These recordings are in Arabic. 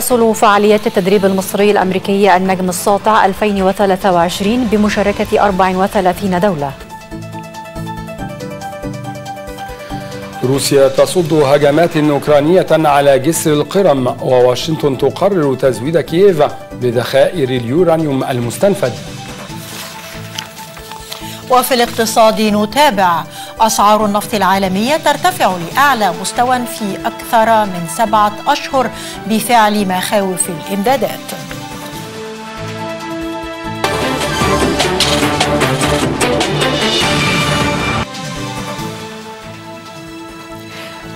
تواصل فعاليات التدريب المصري الأمريكي النجم الساطع 2023 بمشاركة 34 دولة. روسيا تصد هجمات أوكرانية على جسر القرم وواشنطن تقرر تزويد كييف بذخائر اليورانيوم المستنفد وفي الاقتصاد نتابع. أسعار النفط العالمية ترتفع لأعلى مستوى في أكثر من سبعة أشهر بفعل مخاوف الإمدادات.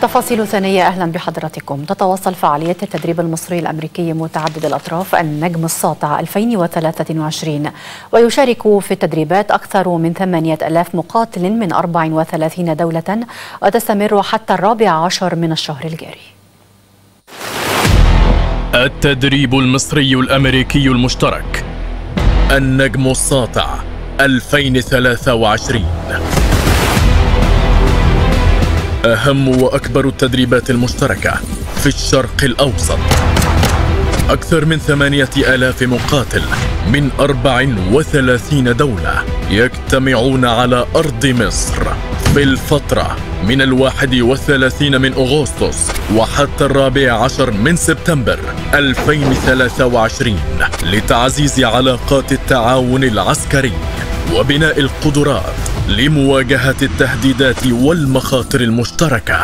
تفاصيل ثانية. أهلا بحضراتكم. تتواصل فعاليات التدريب المصري الأمريكي متعدد الأطراف النجم الساطع 2023 ويشارك في التدريبات أكثر من 8000 مقاتل من 34 دولة وتستمر حتى الرابع عشر من الشهر الجاري. التدريب المصري الأمريكي المشترك. النجم الساطع 2023 أهم وأكبر التدريبات المشتركة في الشرق الأوسط. أكثر من ثمانية آلاف مقاتل من أربع وثلاثين دولة يجتمعون على أرض مصر. في الفترة من الواحد والثلاثين من أغسطس وحتى الرابع عشر من سبتمبر 2023 لتعزيز علاقات التعاون العسكري وبناء القدرات لمواجهة التهديدات والمخاطر المشتركة.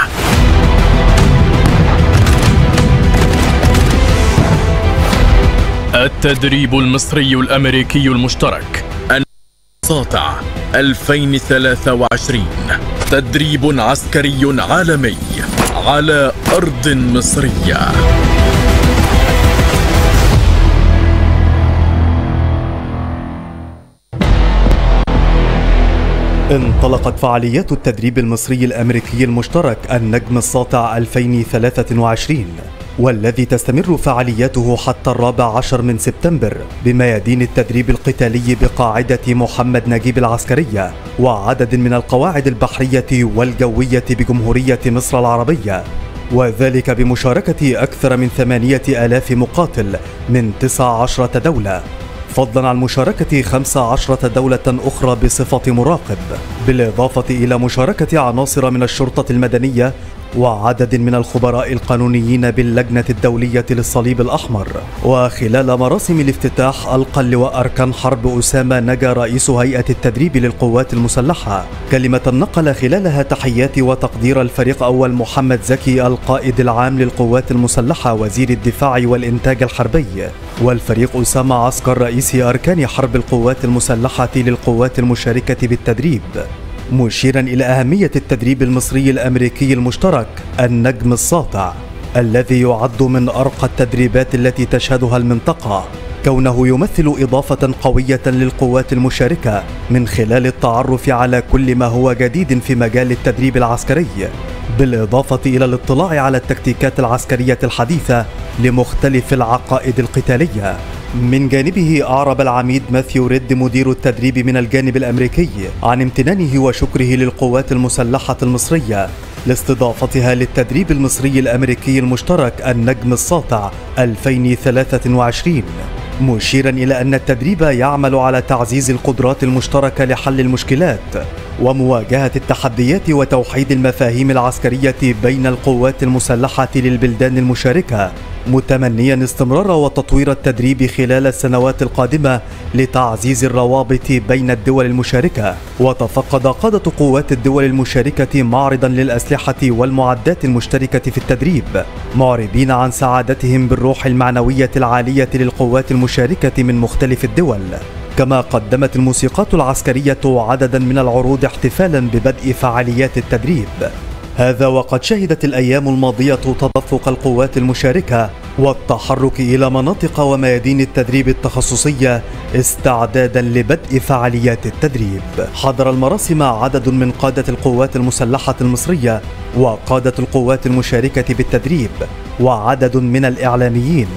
التدريب المصري الأمريكي المشترك ساطع 2023 تدريب عسكري عالمي على أرض مصرية. انطلقت فعاليات التدريب المصري الأمريكي المشترك النجم الساطع 2023 والذي تستمر فعالياته حتى الرابع عشر من سبتمبر بميادين التدريب القتالي بقاعدة محمد نجيب العسكرية وعدد من القواعد البحرية والجوية بجمهورية مصر العربية وذلك بمشاركة أكثر من ثمانية آلاف مقاتل من تسع عشرة دولة. فضلا عن مشاركة 15 دولة أخرى بصفة مراقب. بالإضافة إلى مشاركة عناصر من الشرطة المدنية وعدد من الخبراء القانونيين باللجنة الدولية للصليب الأحمر. وخلال مراسم الافتتاح ألقى اللواء أركان حرب أسامة نجا رئيس هيئة التدريب للقوات المسلحة. كلمة نقل خلالها تحيات وتقدير الفريق أول محمد زكي القائد العام للقوات المسلحة وزير الدفاع والإنتاج الحربي. والفريق أسامة عسكر رئيس أركان حرب القوات المسلحة للقوات المشاركة بالتدريب. مشيرا إلى أهمية التدريب المصري الأمريكي المشترك النجم الساطع الذي يعد من أرقى التدريبات التي تشهدها المنطقة. كونه يمثل إضافة قوية للقوات المشاركة من خلال التعرف على كل ما هو جديد في مجال التدريب العسكري. بالإضافة إلى الاطلاع على التكتيكات العسكرية الحديثة لمختلف العقائد القتالية. من جانبه أعرب العميد ماثيو ريد مدير التدريب من الجانب الأمريكي عن امتنانه وشكره للقوات المسلحة المصرية لاستضافتها للتدريب المصري الأمريكي المشترك النجم الساطع 2023 مشيرا إلى أن التدريب يعمل على تعزيز القدرات المشتركة لحل المشكلات. ومواجهة التحديات وتوحيد المفاهيم العسكرية بين القوات المسلحة للبلدان المشاركة متمنيا استمرار وتطوير التدريب خلال السنوات القادمة لتعزيز الروابط بين الدول المشاركة. وتفقد قادة قوات الدول المشاركة معرضا للأسلحة والمعدات المشتركة في التدريب معربين عن سعادتهم بالروح المعنوية العالية للقوات المشاركة من مختلف الدول. كما قدمت الموسيقات العسكرية عددا من العروض احتفالا ببدء فعاليات التدريب. هذا وقد شهدت الأيام الماضية تدفق القوات المشاركة والتحرك إلى مناطق وميادين التدريب التخصصية استعدادا لبدء فعاليات التدريب. حضر المراسم عدد من قادة القوات المسلحة المصرية وقادة القوات المشاركة بالتدريب وعدد من الإعلاميين.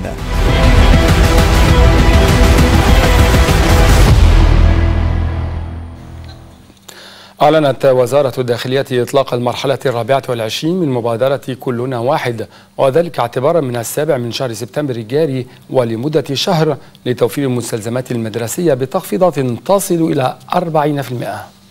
أعلنت وزارة الداخلية إطلاق المرحلة الرابعة والعشرين من مبادرة كلنا واحد وذلك اعتبارا من السابع من شهر سبتمبر الجاري ولمدة شهر لتوفير المستلزمات المدرسية بتخفيضات تصل إلى 40%.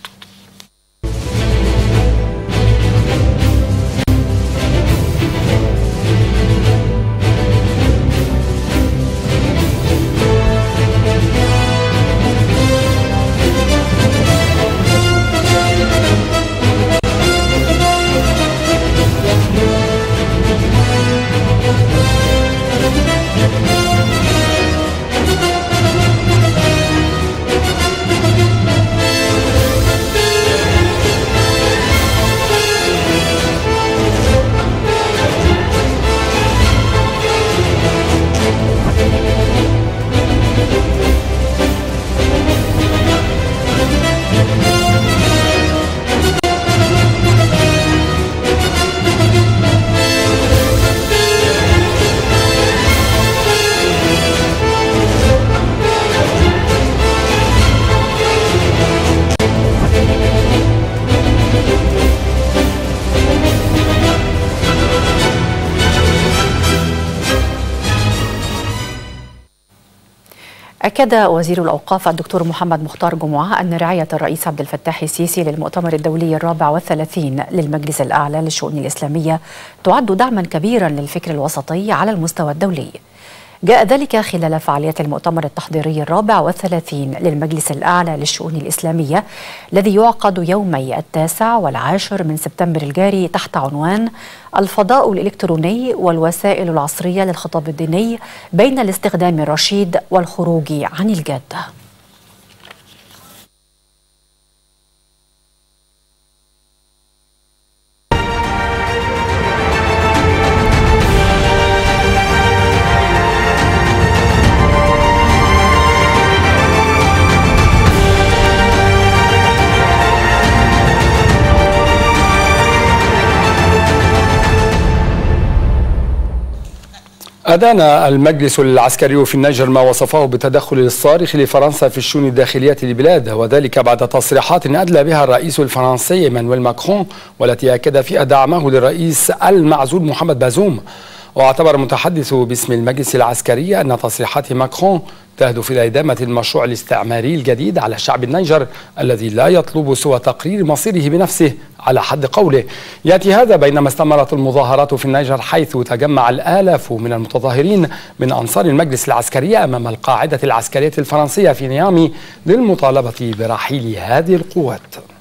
أكد وزير الأوقاف الدكتور محمد مختار جمعة أن رعاية الرئيس عبد الفتاح السيسي للمؤتمر الدولي الرابع والثلاثين للمجلس الأعلى للشؤون الإسلامية تعد دعما كبيرا للفكر الوسطي على المستوى الدولي. جاء ذلك خلال فعالية المؤتمر التحضيري الرابع والثلاثين للمجلس الأعلى للشؤون الإسلامية الذي يعقد يومي التاسع والعاشر من سبتمبر الجاري تحت عنوان الفضاء الإلكتروني والوسائل العصرية للخطاب الديني بين الاستخدام الرشيد والخروج عن الجادة. أدان المجلس العسكري في النيجر ما وصفه بالتدخل الصارخ لفرنسا في الشؤون الداخلية للبلاد وذلك بعد تصريحات أدلى بها الرئيس الفرنسي مانويل ماكرون والتي أكد فيها دعمه للرئيس المعزول محمد بازوم. واعتبر المتحدث باسم المجلس العسكري أن تصريحات ماكرون تهدف إلى إدامة المشروع الاستعماري الجديد على الشعب النيجر الذي لا يطلب سوى تقرير مصيره بنفسه على حد قوله. يأتي هذا بينما استمرت المظاهرات في النيجر حيث تجمع الآلاف من المتظاهرين من أنصار المجلس العسكري أمام القاعدة العسكرية الفرنسية في نيامي للمطالبة برحيل هذه القوات.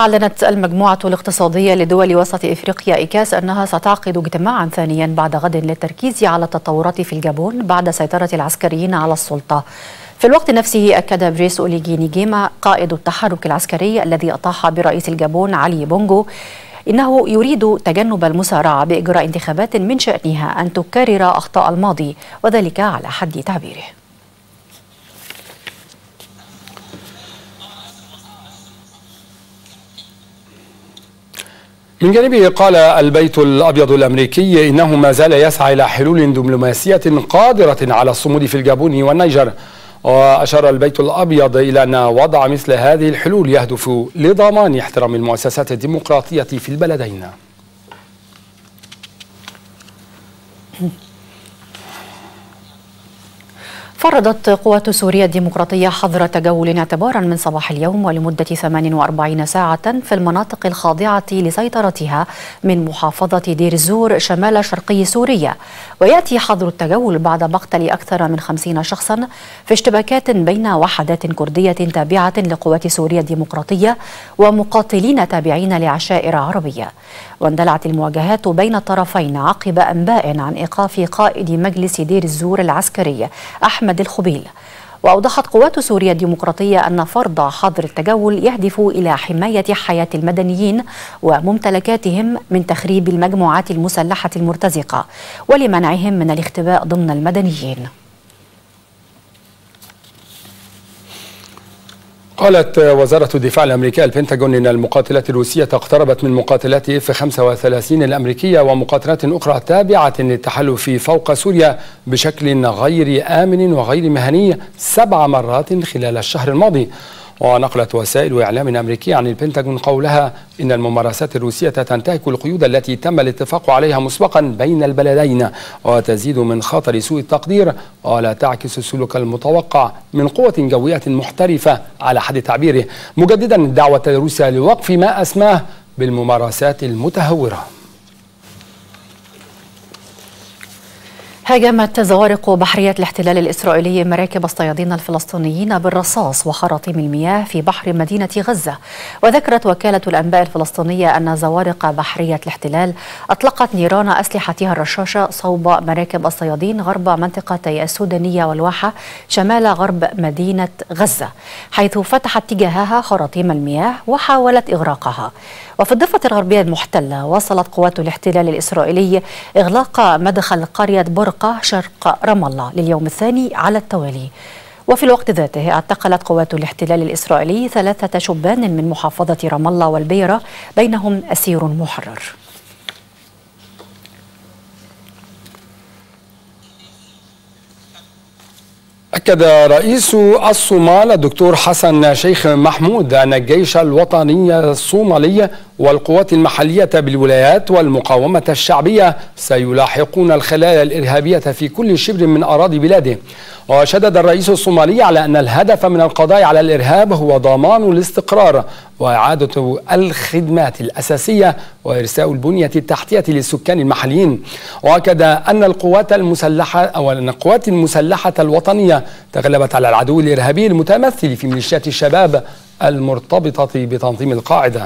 أعلنت المجموعة الاقتصادية لدول وسط إفريقيا إيكاس أنها ستعقد اجتماعا ثانيا بعد غد للتركيز على التطورات في الجابون بعد سيطرة العسكريين على السلطة. في الوقت نفسه أكد بريس أوليجي نيجيما قائد التحرك العسكري الذي أطاح برئيس الجابون علي بونغو إنه يريد تجنب المسارعة بإجراء انتخابات من شأنها أن تكرر أخطاء الماضي وذلك على حد تعبيره. من جانبه قال البيت الأبيض الأمريكي إنه ما زال يسعى إلى حلول دبلوماسية قادرة على الصمود في الجابون والنيجر. وأشار البيت الأبيض إلى أن وضع مثل هذه الحلول يهدف لضمان احترام المؤسسات الديمقراطية في البلدين. فرضت قوات سوريا الديمقراطية حظر تجول اعتبارا من صباح اليوم ولمدة 48 ساعة في المناطق الخاضعة لسيطرتها من محافظة دير الزور شمال شرقي سوريا. ويأتي حظر التجول بعد مقتل أكثر من 50 شخصا في اشتباكات بين وحدات كردية تابعة لقوات سوريا الديمقراطية ومقاتلين تابعين لعشائر عربية. واندلعت المواجهات بين الطرفين عقب أنباء عن إيقاف قائد مجلس دير الزور العسكري أحمد الخبيل. وأوضحت قوات سوريا الديمقراطية أن فرض حظر التجول يهدف إلى حماية حياة المدنيين وممتلكاتهم من تخريب المجموعات المسلحة المرتزقة ولمنعهم من الاختباء ضمن المدنيين. قالت وزارة الدفاع الأمريكية البنتاغون إن المقاتلات الروسية اقتربت من مقاتلات إف 35 الأمريكية ومقاتلات أخرى تابعة للتحالف فوق سوريا بشكل غير آمن وغير مهني سبع مرات خلال الشهر الماضي. ونقلت وسائل إعلام أمريكية عن البنتاغون قولها إن الممارسات الروسية تنتهك القيود التي تم الاتفاق عليها مسبقا بين البلدين وتزيد من خطر سوء التقدير ولا تعكس السلوك المتوقع من قوة جوية محترفة على حد تعبيره. مجددا الدعوة لروسيا لوقف ما أسماه بالممارسات المتهورة. هاجمت زوارق بحرية الاحتلال الإسرائيلي مراكب الصيادين الفلسطينيين بالرصاص وخراطيم المياه في بحر مدينة غزة. وذكرت وكالة الأنباء الفلسطينية أن زوارق بحرية الاحتلال أطلقت نيران أسلحتها الرشاشة صوب مراكب الصيادين غرب منطقتي السودانية والواحة شمال غرب مدينة غزة حيث فتحت تجاهها خراطيم المياه وحاولت إغراقها. وفي الضفة الغربية المحتلة وصلت قوات الاحتلال الإسرائيلي إغلاق مدخل قرية برقة شرق رام الله لليوم الثاني على التوالي. وفي الوقت ذاته اعتقلت قوات الاحتلال الإسرائيلي ثلاثة شبان من محافظة رام الله والبيرة بينهم أسير محرر. أكد رئيس الصومال الدكتور حسن شيخ محمود أن الجيش الوطني الصومالي والقوات المحلية بالولايات والمقاومة الشعبية سيلاحقون الخلايا الإرهابية في كل شبر من أراضي بلاده. وشدد الرئيس الصومالي على أن الهدف من القضاء على الإرهاب هو ضمان الاستقرار وإعادة الخدمات الأساسية وإرساء البنية التحتية للسكان المحليين. وأكد أن القوات المسلحة أو أن القوات المسلحة الوطنية تغلبت على العدو الإرهابي المتمثل في ميليشيات الشباب المرتبطة بتنظيم القاعدة.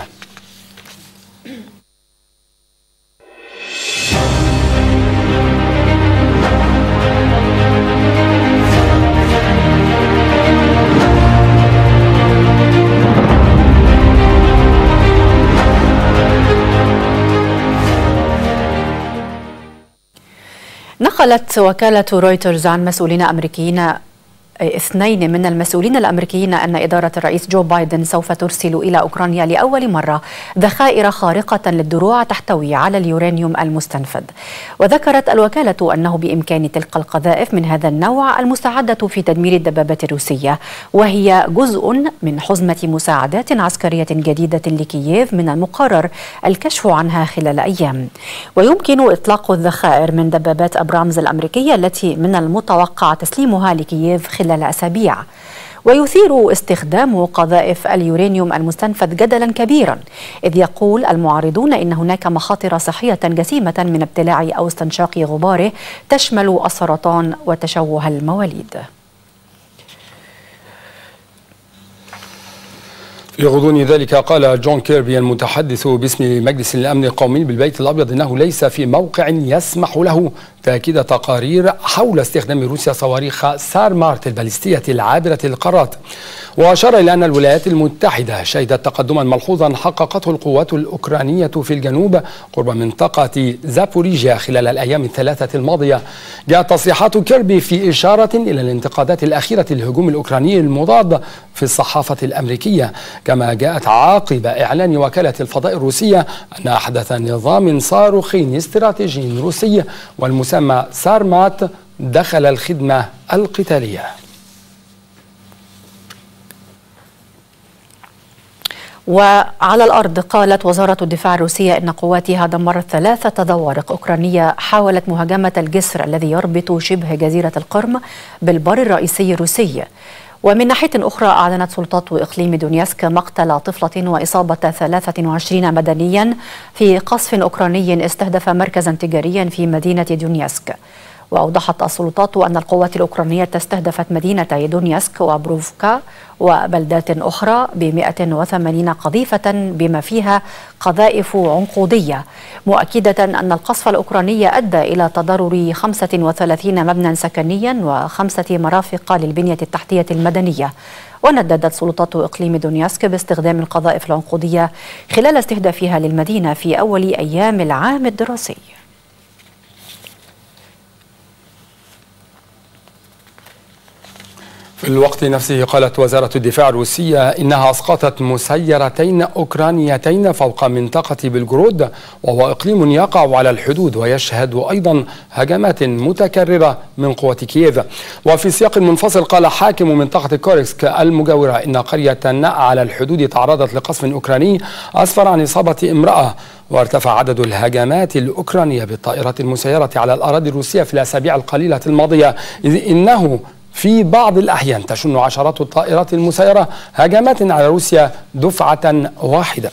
نقلت وكالة رويترز عن مسؤولين أمريكيين اثنين من المسؤولين الأمريكيين أن إدارة الرئيس جو بايدن سوف ترسل إلى أوكرانيا لأول مرة ذخائر خارقة للدروع تحتوي على اليورانيوم المستنفذ. وذكرت الوكالة أنه بإمكان تلك القذائف من هذا النوع المساعدة في تدمير الدبابات الروسية وهي جزء من حزمة مساعدات عسكرية جديدة لكييف من المقرر الكشف عنها خلال أيام. ويمكن إطلاق الذخائر من دبابات أبرامز الأمريكية التي من المتوقع تسليمها لكييف خلال خلال أسابيع. ويثير استخدام قذائف اليورانيوم المستنفذ جدلا كبيرا إذ يقول المعارضون إن هناك مخاطر صحية جسيمة من ابتلاع أو استنشاق غباره تشمل السرطان وتشوه المواليد. في غضون ذلك قال جون كيربي المتحدث باسم مجلس الأمن القومي بالبيت الأبيض إنه ليس في موقع يسمح له تأكيد تقارير حول استخدام روسيا صواريخ سارمات البالستيه العابرة للقارات. وأشار إلى أن الولايات المتحدة شهدت تقدما ملحوظا حققته القوات الأوكرانية في الجنوب قرب منطقة زابوريجيا خلال الأيام الثلاثة الماضية. جاءت تصريحات كيربي في إشارة إلى الانتقادات الأخيرة للهجوم الأوكراني المضاد في الصحافة الأمريكية. كما جاءت عقب إعلان وكالة الفضاء الروسية أن أحدث نظام صاروخي استراتيجي روسي والمسمى سارمات دخل الخدمة القتالية. وعلى الأرض قالت وزارة الدفاع الروسية إن قواتها دمرت ثلاثة زوارق أوكرانية حاولت مهاجمة الجسر الذي يربط شبه جزيرة القرم بالبر الرئيسي الروسي. ومن ناحية أخرى أعلنت سلطات إقليم دونيسك مقتل طفلة وإصابة 23 مدنيا في قصف أوكراني استهدف مركزا تجاريا في مدينة دونيسك. وأوضحت السلطات أن القوات الأوكرانية استهدفت مدينتي دونيسك وبروفكا وبلدات أخرى ب 180 قذيفة بما فيها قذائف عنقودية مؤكدة أن القصف الأوكراني أدى إلى تضرر 35 مبنى سكنيا وخمسة مرافق للبنية التحتية المدنية. ونددت سلطات إقليم دونيسك باستخدام القذائف العنقودية خلال استهدافها للمدينة في أول أيام العام الدراسي. في الوقت نفسه قالت وزارة الدفاع الروسية إنها أسقطت مسيرتين أوكرانيتين فوق منطقة بلغرود وهو إقليم يقع على الحدود ويشهد أيضا هجمات متكررة من قوة كييف. وفي سياق منفصل قال حاكم منطقة كورسك المجاورة إن قرية على الحدود تعرضت لقصف أوكراني أسفر عن إصابة امرأة وارتفع عدد الهجمات الأوكرانية بالطائرات المسيرة على الأراضي الروسية في الأسابيع القليلة الماضية إذ إنه في بعض الأحيان تشن عشرات الطائرات المسيرة هجمات على روسيا دفعة واحدة.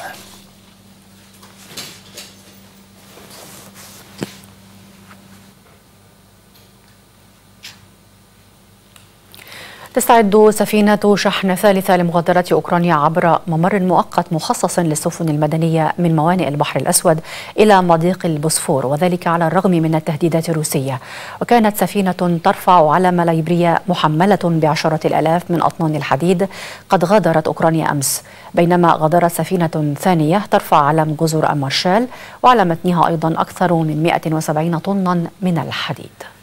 تستعد سفينة شحن ثالثة لمغادرة أوكرانيا عبر ممر مؤقت مخصص للسفن المدنية من موانئ البحر الأسود إلى مضيق البوسفور وذلك على الرغم من التهديدات الروسية. وكانت سفينة ترفع علم ليبريا محملة بعشرة الآلاف من أطنان الحديد قد غادرت أوكرانيا أمس. بينما غادرت سفينة ثانية ترفع علم جزر أمارشال وعلى متنها أيضا أكثر من 170 طنا من الحديد.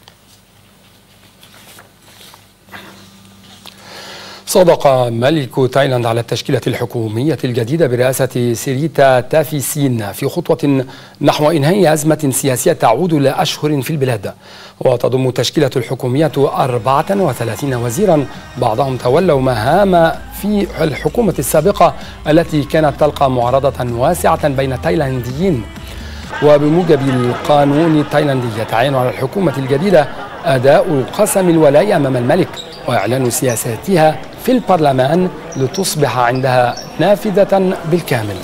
صدق ملك تايلاند على التشكيلة الحكومية الجديدة برئاسة سيريتا تافيسين في خطوة نحو إنهاء أزمة سياسية تعود لأشهر في البلاد. وتضم التشكيلة الحكومية 34 وزيرا. بعضهم تولوا مهام في الحكومة السابقة التي كانت تلقى معارضة واسعة بين التايلانديين وبموجب القانون التايلاندي يتعين على الحكومة الجديدة أداء قسم الولاء أمام الملك. وإعلان سياساتها في البرلمان لتصبح عندها نافذة بالكامل.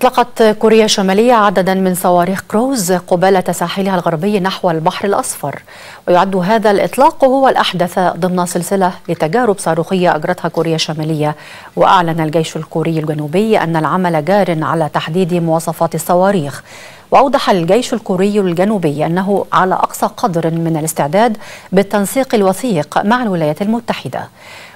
أطلقت كوريا الشمالية عددا من صواريخ كروز قبالة ساحلها الغربي نحو البحر الأصفر. ويعد هذا الإطلاق هو الأحدث ضمن سلسلة لتجارب صاروخية أجرتها كوريا الشمالية. وأعلن الجيش الكوري الجنوبي أن العمل جار على تحديد مواصفات الصواريخ. وأوضح الجيش الكوري الجنوبي أنه على أقصى قدر من الاستعداد بالتنسيق الوثيق مع الولايات المتحدة.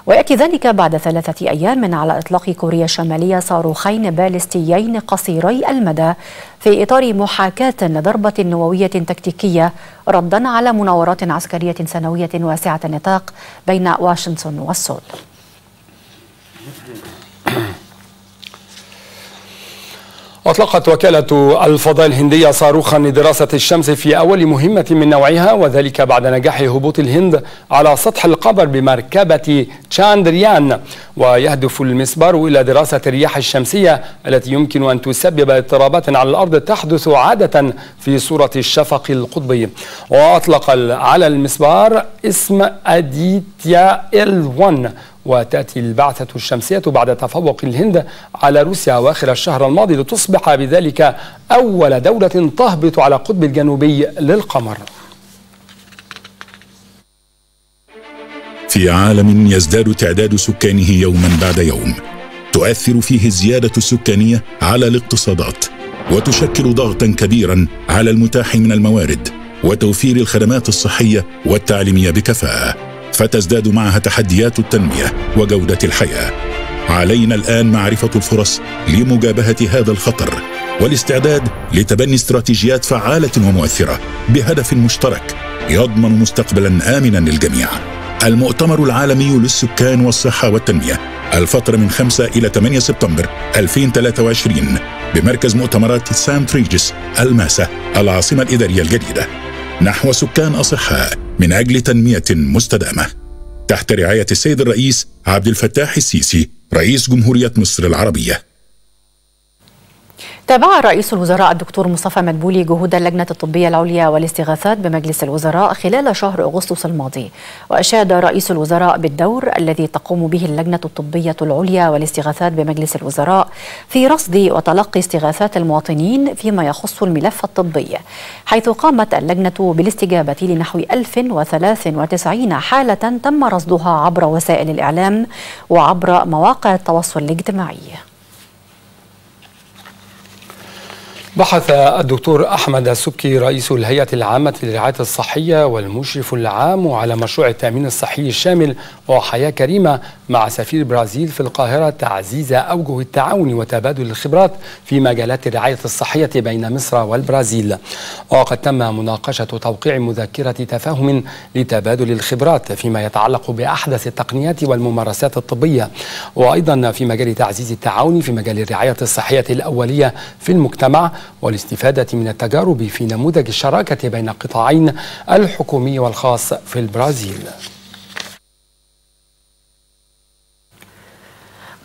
ويأتي ذلك بعد ثلاثة أيام من على إطلاق كوريا الشمالية صاروخين باليستيين قصيري المدى في إطار محاكاة لضربة نووية تكتيكية ردا على مناورات عسكرية سنوية واسعة النطاق بين واشنطن والسول. أطلقت وكالة الفضاء الهندية صاروخا لدراسة الشمس في أول مهمة من نوعها وذلك بعد نجاح هبوط الهند على سطح القمر بمركبة تشاندريان. ويهدف المسبار إلى دراسة الرياح الشمسية التي يمكن أن تسبب اضطرابات على الأرض تحدث عادة في صورة الشفق القطبي. وأطلق على المسبار اسم أديتيا إل 1 وتأتي البعثة الشمسية بعد تفوق الهند على روسيا أواخر الشهر الماضي لتصبح بذلك أول دولة تهبط على القطب الجنوبي للقمر. في عالم يزداد تعداد سكانه يوما بعد يوم تؤثر فيه الزيادة السكانية على الاقتصادات وتشكل ضغطا كبيرا على المتاح من الموارد وتوفير الخدمات الصحية والتعليمية بكفاءة. فتزداد معها تحديات التنمية وجودة الحياة. علينا الآن معرفة الفرص لمجابهة هذا الخطر والاستعداد لتبني استراتيجيات فعالة ومؤثرة بهدف مشترك يضمن مستقبلا امنا للجميع. المؤتمر العالمي للسكان والصحة والتنمية الفترة من 5 إلى 8 سبتمبر 2023 بمركز مؤتمرات سانت ريجس الماسة العاصمة الإدارية الجديدة. نحو سكان أصحاء من أجل تنمية مستدامة. تحت رعاية السيد الرئيس عبد الفتاح السيسي رئيس جمهورية مصر العربية. تابع رئيس الوزراء الدكتور مصطفى مدبولي جهود اللجنة الطبية العليا والاستغاثات بمجلس الوزراء خلال شهر أغسطس الماضي. وأشاد رئيس الوزراء بالدور الذي تقوم به اللجنة الطبية العليا والاستغاثات بمجلس الوزراء في رصد وتلقي استغاثات المواطنين فيما يخص الملف الطبي حيث قامت اللجنة بالاستجابة لنحو 1093 حالة تم رصدها عبر وسائل الإعلام وعبر مواقع التواصل الاجتماعي. بحث الدكتور أحمد السبكي رئيس الهيئة العامة للرعاية الصحية والمشرف العام على مشروع التأمين الصحي الشامل وحياة كريمة مع سفير البرازيل في القاهرة تعزيز أوجه التعاون وتبادل الخبرات في مجالات الرعاية الصحية بين مصر والبرازيل. وقد تم مناقشة توقيع مذكرة تفاهم لتبادل الخبرات فيما يتعلق بأحدث التقنيات والممارسات الطبية وأيضا في مجال تعزيز التعاون في مجال الرعاية الصحية الأولية في المجتمع والاستفادة من التجارب في نموذج الشراكة بين القطاعين الحكومي والخاص في البرازيل.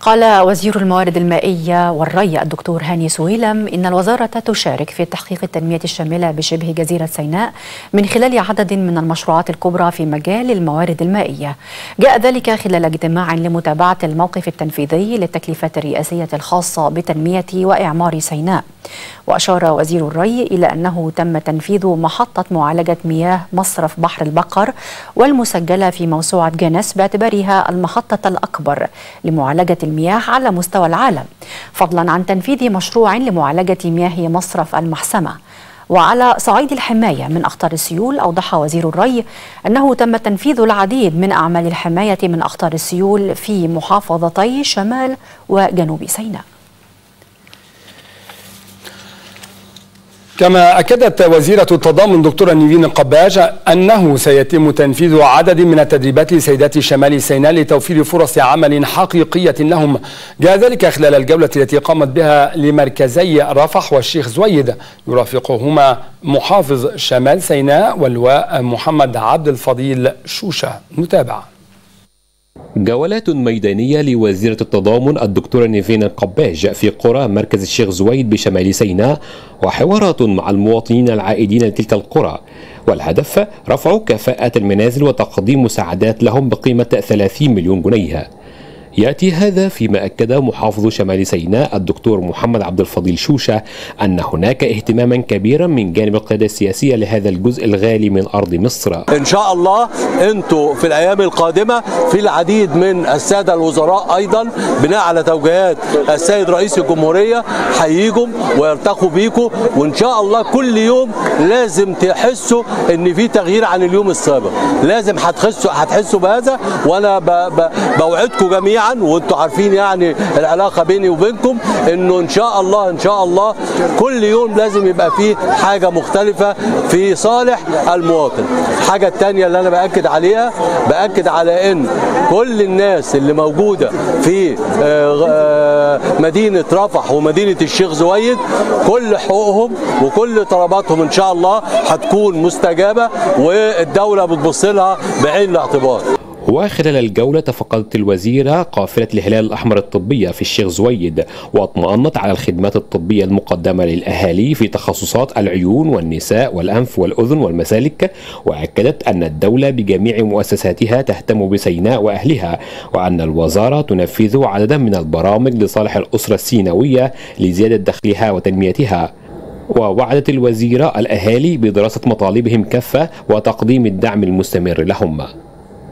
قال وزير الموارد المائية والري الدكتور هاني سويلم إن الوزارة تشارك في تحقيق التنمية الشاملة بشبه جزيرة سيناء من خلال عدد من المشروعات الكبرى في مجال الموارد المائية. جاء ذلك خلال اجتماع لمتابعة الموقف التنفيذي للتكليفات الرئاسية الخاصة بتنمية وإعمار سيناء. وأشار وزير الري إلى أنه تم تنفيذ محطة معالجة مياه مصرف بحر البقر والمسجلة في موسوعة جينيس باعتبارها المحطة الأكبر لمعالجة المياه على مستوى العالم. فضلا عن تنفيذ مشروع لمعالجة مياه مصرف المحسمة. وعلى صعيد الحماية من أخطار السيول أوضح وزير الري أنه تم تنفيذ العديد من أعمال الحماية من أخطار السيول في محافظتي شمال وجنوب سيناء. كما أكدت وزيرة التضامن دكتورة نيفين القباج أنه سيتم تنفيذ عدد من التدريبات لسيدات شمال سيناء لتوفير فرص عمل حقيقية لهم. جاء ذلك خلال الجولة التي قامت بها لمركزي رفح والشيخ زويد. يرافقهما محافظ شمال سيناء واللواء محمد عبد الفضيل شوشة. نتابع. جولات ميدانية لوزيرة التضامن الدكتورة نيفين القباج في قرى مركز الشيخ زويد بشمال سيناء وحوارات مع المواطنين العائدين لتلك القرى. والهدف رفع كفاءة المنازل وتقديم مساعدات لهم بقيمة 30 مليون جنيه يأتي هذا فيما أكد محافظ شمال سيناء الدكتور محمد عبد الفضيل شوشة أن هناك اهتماما كبيرا من جانب القيادة السياسية لهذا الجزء الغالي من أرض مصر. إن شاء الله أنتوا في الأيام القادمة في العديد من السادة الوزراء أيضا بناء على توجيهات السيد رئيس الجمهورية هيجوا ويرتقوا بيكم وإن شاء الله كل يوم لازم تحسوا إن في تغيير عن اليوم السابق، لازم هتحسوا هتحسوا بهذا وأنا بوعدكم جميعا جميعا وأنتم عارفين يعني العلاقة بيني وبينكم إنه إن شاء الله إن شاء الله كل يوم لازم يبقى فيه حاجة مختلفة في صالح المواطن. الحاجة الثانية اللي أنا بأكد عليها بأكد على إن كل الناس اللي موجودة في مدينة رفح ومدينة الشيخ زويد كل حقوقهم وكل طلباتهم إن شاء الله هتكون مستجابة والدولة بتبص لها بعين الاعتبار. وخلال الجولة تفقدت الوزيرة قافلة الهلال الأحمر الطبية في الشيخ زويد واطمأنت على الخدمات الطبية المقدمة للأهالي في تخصصات العيون والنساء والأنف والأذن والمسالك وأكدت أن الدولة بجميع مؤسساتها تهتم بسيناء وأهلها وأن الوزارة تنفذ عددا من البرامج لصالح الأسرة السيناوية لزيادة دخلها وتنميتها. ووعدت الوزيرة الأهالي بدراسة مطالبهم كافة وتقديم الدعم المستمر لهم.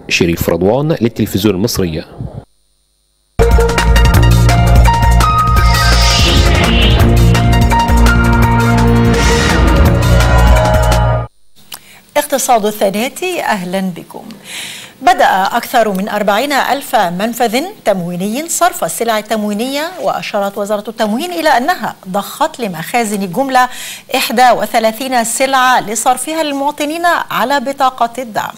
شريف رضوان للتلفزيون المصري. اقتصاد الثانية أهلا بكم. بدأ أكثر من أربعين ألف منفذ تمويني صرف السلع التموينية وأشارت وزارة التموين إلى أنها ضخت لمخازن الجملة 31 سلعة لصرفها للمواطنين على بطاقة الدعم.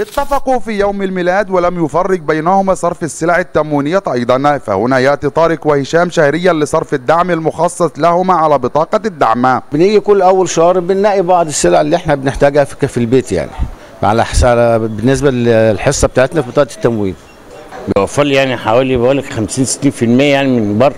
اتفقوا في يوم الميلاد ولم يفرق بينهما صرف السلع التموينية أيضا. فهنا يأتي طارق وهشام شهريا لصرف الدعم المخصص لهما على بطاقة الدعم. بنيجي كل أول شهر بنلاقي بعض السلع اللي إحنا بنحتاجها في في البيت يعني. على حساب بالنسبة للحصة بتاعتنا في بطاقة التموين. بيوفر لي يعني حوالي بقول لك 50 60% يعني من بره.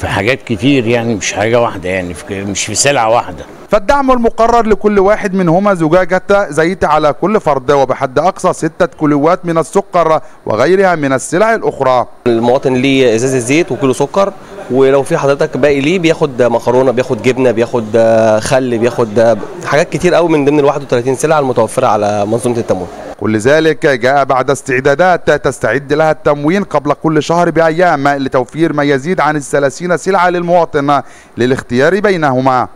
في حاجات كتير يعني مش حاجة واحدة يعني مش في سلعة واحدة. فالدعم المقرر لكل واحد منهما زجاجة زيت على كل فرد وبحد أقصى ستة كيلوات من السكر وغيرها من السلع الأخرى. المواطن ليه إزازة زيت وكيلو سكر ولو في حضرتك باقي ليه بياخد مكرونة بياخد جبنة بياخد خل بياخد حاجات كتير قوي من ضمن ال 31 سلعة المتوفرة على منظومة التموين. كل ذلك جاء بعد استعدادات تستعد لها التموين قبل كل شهر بأيام لتوفير ما يزيد عن الثلاثين سلعة للمواطن للاختيار بينهما.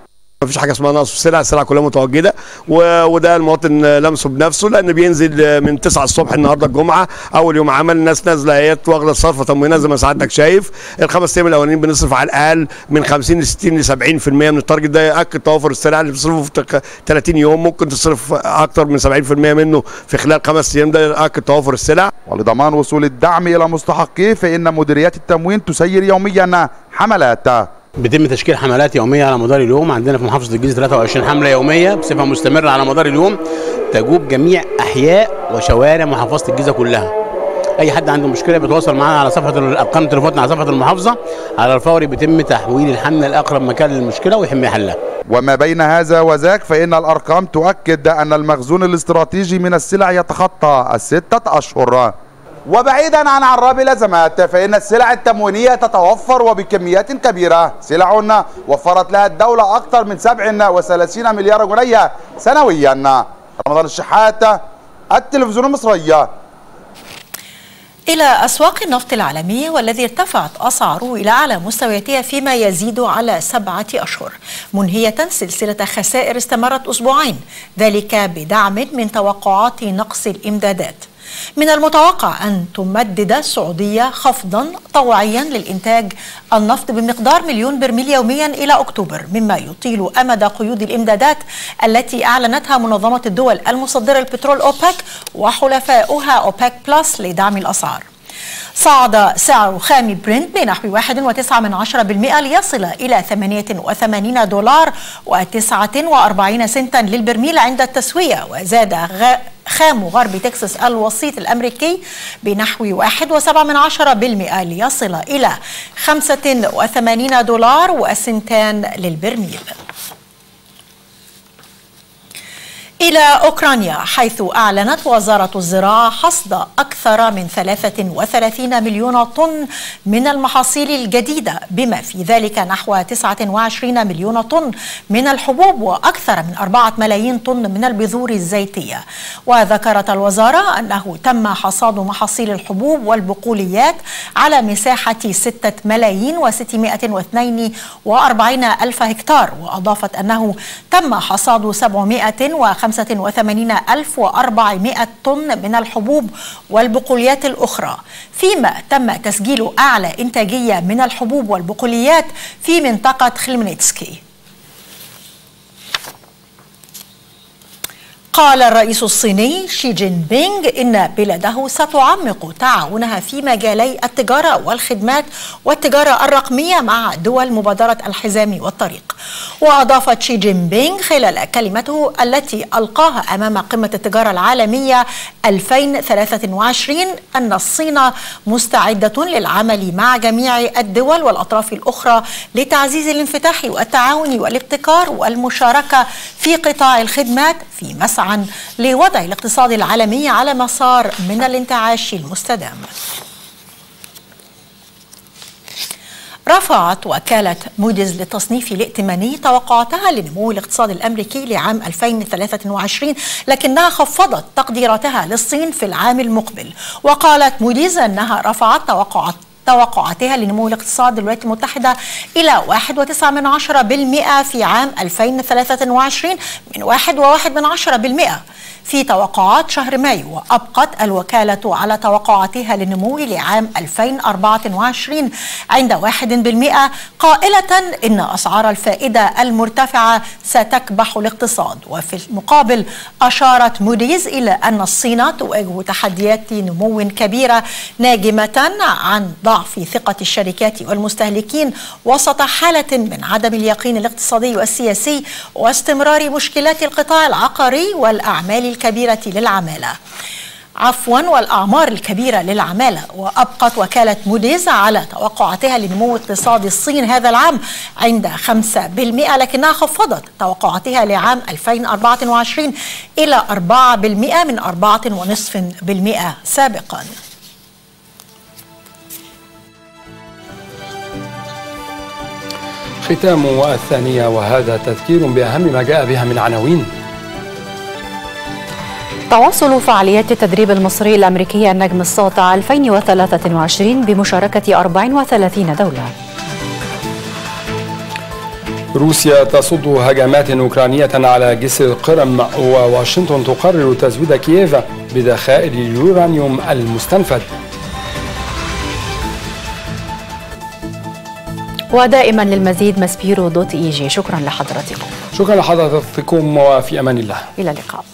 مفيش حاجة اسمها نقص في السلع السلع كلها متواجدة. وده المواطن لمسه بنفسه لأن بينزل من 9 الصبح النهارده الجمعة أول يوم عمل الناس نازلة هي واخدة الصرفه تموينات زي ما سعادتك شايف الخمس أيام الأولانيين بنصرف على الأقل من 50 ل 60 ل 70% من التارجت ده ياكد توافر السلع اللي بتصرفه في 30 يوم ممكن تصرف أكتر من 70% منه في خلال خمس أيام ده ياكد توافر السلع ولضمان وصول الدعم إلى مستحقيه فإن مديريات التموين تسير يوميا حملات بيتم تشكيل حملات يومية على مدار اليوم. عندنا في محافظة الجيزة 23 حملة يومية بصفة مستمرة على مدار اليوم تجوب جميع أحياء وشوارع محافظة الجيزة كلها. أي حد عنده مشكلة بيتواصل معانا على صفحة ارقام تليفوناتنا على صفحة المحافظة. على الفور بيتم تحويل الحمله لأقرب مكان للمشكلة ويتم حلها. وما بين هذا وذاك فإن الأرقام تؤكد أن المخزون الاستراتيجي من السلع يتخطى الستة أشهر. وبعيدا عن عراب الازمات فان السلع التموينية تتوفر وبكميات كبيرة. سلع وفرت لها الدولة أكثر من 37 مليار جنيه سنويا. رمضان الشحات التلفزيون المصري إلى أسواق النفط العالمية والذي ارتفعت أسعاره إلى أعلى مستوياتها فيما يزيد على سبعة أشهر. منهية سلسلة خسائر استمرت أسبوعين ذلك بدعم من توقعات نقص الإمدادات. من المتوقع أن تمدد السعودية خفضا طوعيا للإنتاج النفط بمقدار مليون برميل يوميا إلى أكتوبر مما يطيل أمد قيود الإمدادات التي أعلنتها منظمة الدول المصدرة للبترول أوبك وحلفاؤها أوبك بلس لدعم الأسعار. صعد سعر خام برنت بنحو 1.9% ليصل إلى 88 دولار و49 سنتا للبرميل عند التسوية وزاد خام غرب تكساس الوسيط الأمريكي بنحو 1.7% ليصل إلى 85 دولار وسنتان للبرميل. إلى أوكرانيا حيث أعلنت وزارة الزراعة حصد أكثر من 33 مليون طن من المحاصيل الجديدة بما في ذلك نحو 29 مليون طن من الحبوب وأكثر من 4 ملايين طن من البذور الزيتية. وذكرت الوزارة أنه تم حصاد محاصيل الحبوب والبقوليات على مساحة 6 ملايين و642 ألف هكتار وأضافت أنه تم حصاد 705 85400 طن من الحبوب والبقوليات الأخرى. فيما تم تسجيل أعلى إنتاجية من الحبوب والبقوليات في منطقة خلمنيتسكي. قال الرئيس الصيني شي جين بينغ إن بلاده ستعمق تعاونها في مجالي التجارة والخدمات والتجارة الرقمية مع دول مبادرة الحزام والطريق. وأضافت شي جين بينغ خلال كلمته التي ألقاها أمام قمة التجارة العالمية 2023 أن الصين مستعدة للعمل مع جميع الدول والأطراف الأخرى لتعزيز الانفتاح والتعاون والابتكار والمشاركة في قطاع الخدمات في مسعى لوضع الاقتصاد العالمي على مسار من الانتعاش المستدام. رفعت وكالة موديز للتصنيف الائتماني توقعاتها لنمو الاقتصاد الأمريكي لعام 2023 لكنها خفضت تقديراتها للصين في العام المقبل. وقالت موديز أنها رفعت توقعات توقعاتها لنمو الاقتصاد الولايات المتحدة إلى 1.9% في عام 2023 من 1.1% في توقعات شهر مايو وأبقت الوكالة على توقعاتها للنمو لعام 2024 عند 1% قائلة إن أسعار الفائدة المرتفعة ستكبح الاقتصاد وفي المقابل أشارت موديز إلى أن الصين تواجه تحديات نمو كبيرة ناجمة عن ضعف ثقة الشركات والمستهلكين وسط حالة من عدم اليقين الاقتصادي والسياسي واستمرار مشكلات القطاع العقاري والأعمال الكبيرة للعمالة. عفوا والأعمار الكبيرة للعمالة. وأبقت وكالة موديز على توقعاتها لنمو اقتصاد الصين هذا العام عند 5% لكنها خفضت توقعاتها لعام 2024 إلى 4% من 4.5% سابقاً. ختام الثانية وهذا تذكير بأهم ما جاء بها من عناوين. تواصل فعاليات التدريب المصري الأمريكي النجم الساطع 2023 بمشاركة 34 دولة. روسيا تصد هجمات أوكرانية على جسر القرم وواشنطن تقرر تزويد كييف بذخائر اليورانيوم المستنفد ودائما للمزيد مسبيرو دوت إي جي. شكرا لحضراتكم. شكرا لحضراتكم وفي أمان الله. إلى اللقاء.